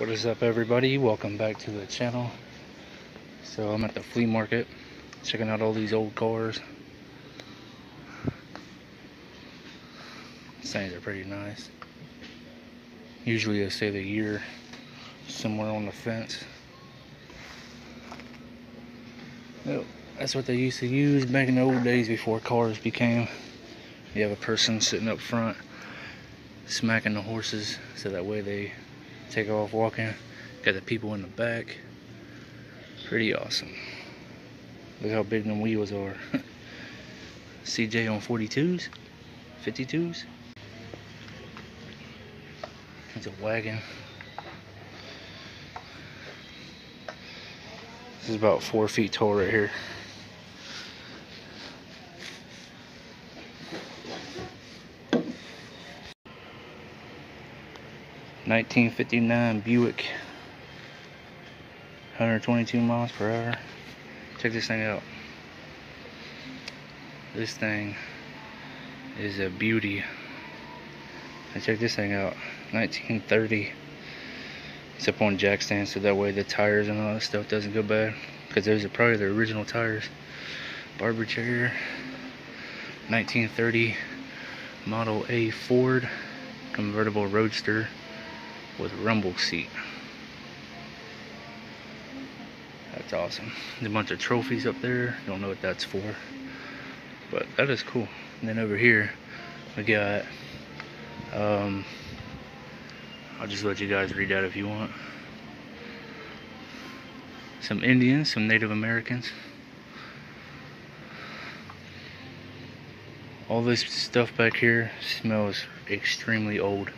What is up everybody? Welcome back to the channel. So I'm at the flea market checking out all these old cars. These things are pretty nice. Usually they say the year somewhere on the fence. Well, that's what they used to use back in the old days before cars became. You have a person sitting up front smacking the horses so that way they take off walking. Got the people in the back. Pretty awesome. Look how big them wheels are. CJ on 42s, 52s. It's a wagon. This is about four feet tall right here. Nineteen fifty nine Buick. 122 miles per hour. Check this thing out. This thing is a beauty. And check this thing out. 1930. It's up on jack stands so that way the tires and all that stuff doesn't go bad. Because those are probably the original tires. Barber chair. 1930 Model A Ford convertible roadster with rumble seat. That's awesome. There's a bunch of trophies up there. Don't know what that's for. But that is cool. And then over here, we got, um, I'll just let you guys read that if you want. Some Indians, some Native Americans. All this stuff back here smells extremely old.